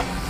Come on.